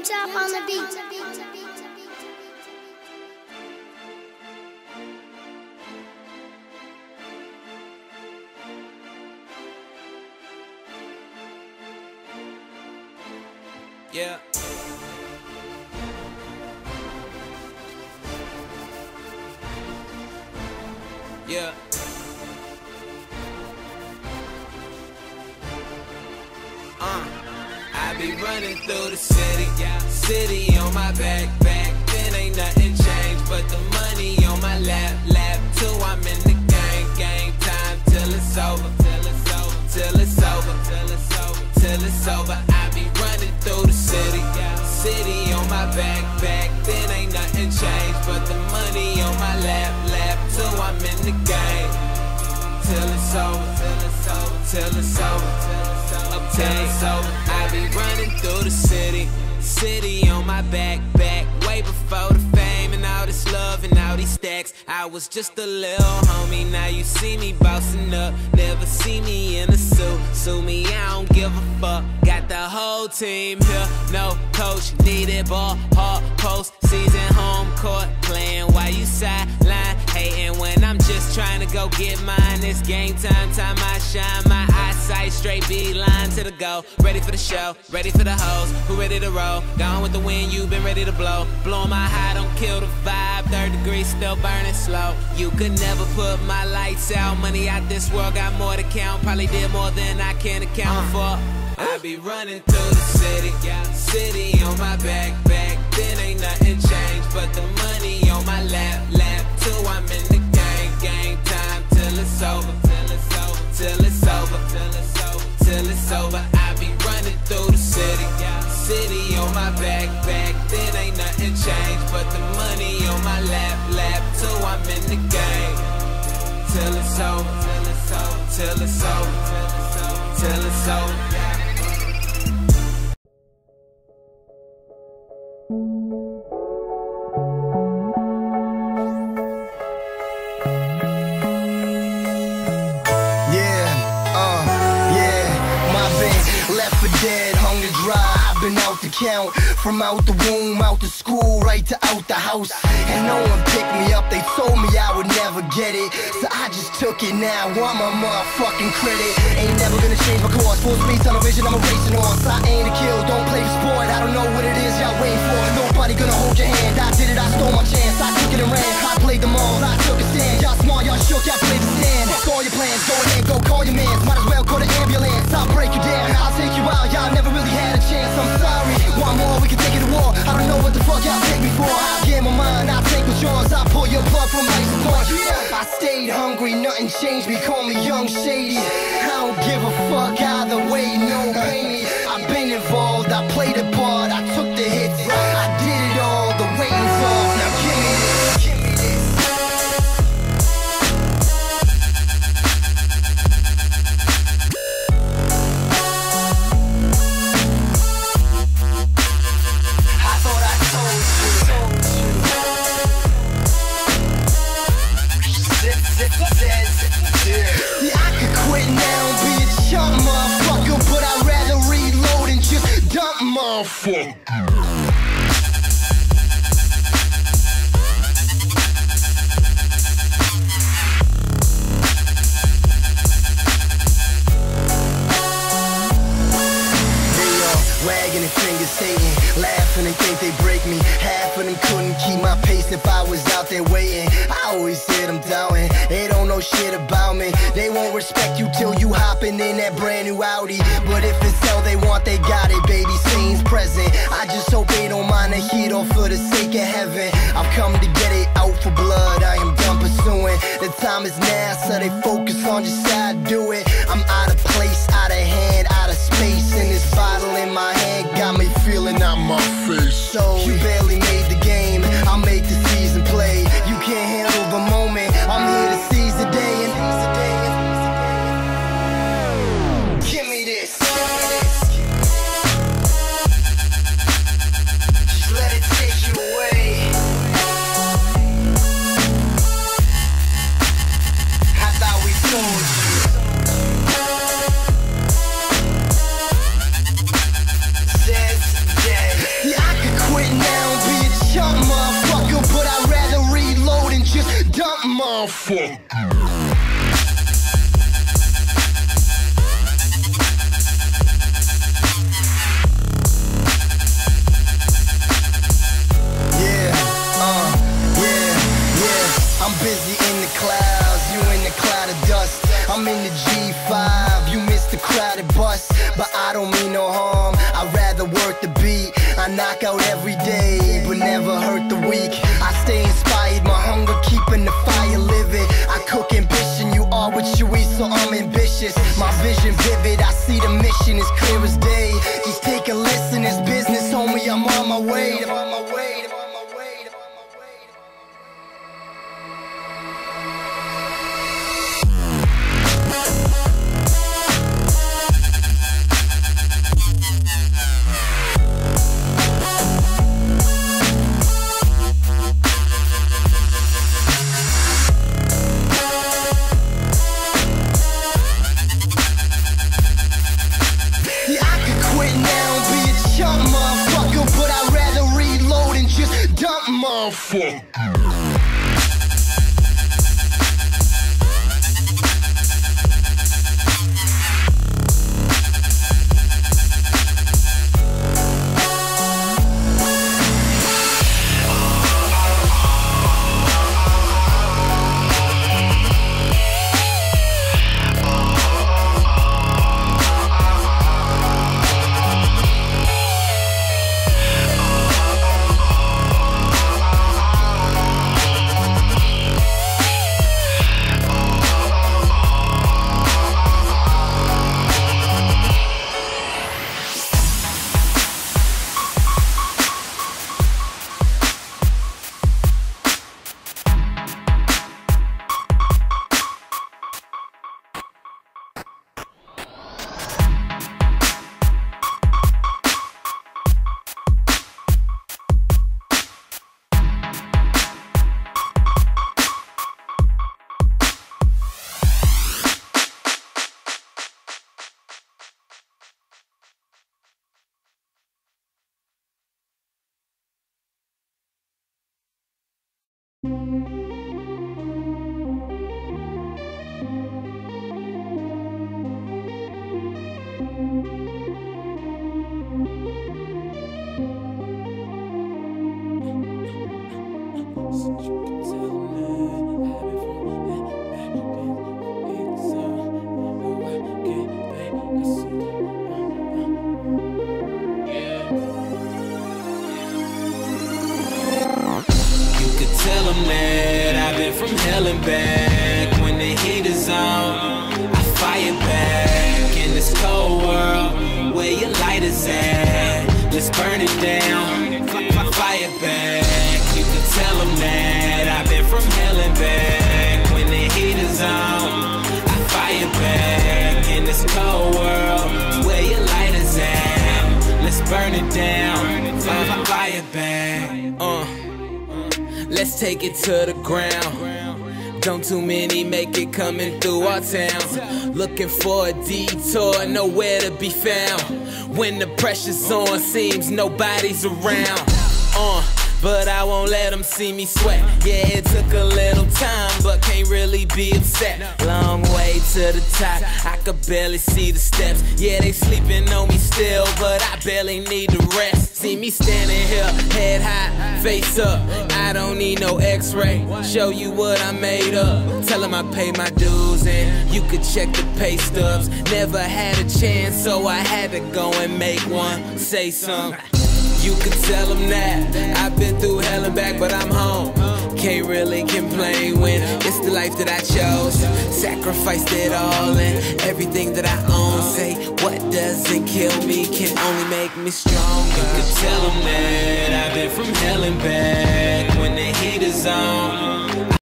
On the beat. Yeah. Yeah. Be running through the city. City on my back, back. Then ain't nothing changed but the money on my lap, lap. Till I'm in the game, game time till it's over, till it's over, till it's over, till it's over, till it's over. I be running through the city. City on my back, back. Then ain't nothing changed but the money on my lap, lap. Till I'm in the game till it's over, till it's over, till it's over, till it's over. I be running through the city, city on my back, back, way before the fame and all this love and all these stacks. I was just a little homie, now you see me bossing up. Never see me in a suit, sue me, I don't give a fuck. Got the whole team here, no coach needed, ball hard post season home court playing while you hating when I'm just trying to go get mine. It's game time, time I shine. My eyesight straight beeline to the go. Ready for the show, ready for the hoes. Who ready to roll? Gone with the wind, you been ready to blow. Blow my high, don't kill the vibe. Third degree still burning slow. You could never put my lights out. Money out this world got more to count. Probably did more than I can account for. I be running through the city. City on my back, back. Then ain't nothing changed but the till it's over, till it's over. Yeah. Uh, yeah, my been left for dead, dry. Out the count, from out the womb, out the school, right to out the house. And no one picked me up, they told me I would never get it. So I just took it now, want my motherfucking credit. Ain't never gonna change my course, full speed television, I'm a racing horse. I ain't a kill, don't play the sport, I don't know what it is y'all waiting for. Nobody gonna hold your hand, I did it, I stole my chance, I hungry, nothing changed me. Call me Young Shady. Motherfucker. Wagging fingers, laughing and think they break me. Half of them couldn't keep my pace if I was out there waiting. I always they don't know shit about me. They won't respect you till you hopping in that brand new Audi. But if it's all they want, they got it, baby. Present. I just hope they don't mind the heat or for the sake of heaven. I've come to get it out for blood. I am done pursuing. The time is now, so they focus on just how I do it. I'm out of place, out of hand, out of space. And this bottle in my hand got me feeling out my face. So you barely motherfucker. Uh. I'm busy in the clouds, you in the cloud of dust. I'm in the G5, you miss the crowded bus. But I don't mean no harm, I'd rather work the beat. I knock out every day, but never hurt the weak. I stay inspired, vision vivid, I see the mission is clear as day. Just take a listen, it's business, homie. I'm on my way. I'm on my way. Motherfucker. You let's burn it down. Fire back. Tell them that I've been from hell and back. When the heat is on, I fire back in this cold world. Where your light is at, let's burn it down. F- Fire back. Uh. Let's take it to the ground. Don't too many make it coming through our town. Looking for a detour, nowhere to be found. When the pressure's on, seems nobody's around. Uh, but I won't let them see me sweat. Yeah, it took a little time, but can't really be upset. Long way to the top, I could barely see the steps. Yeah, they sleeping on me still, but I barely need the rest. See me standing here, head high, face up. I don't need no x ray. Show you what I made up. Tell them I pay my dues and you could check the pay stubs. Never had a chance, so I had to go and make one. Say something. You could tell them that I've been through hell and back, but I'm home. Can't really complain when it's the life that I chose. Sacrificed it all and everything that I own. Say, what doesn't kill me can only make me stronger. You could tell them that I've been from hell and back when the heat is on.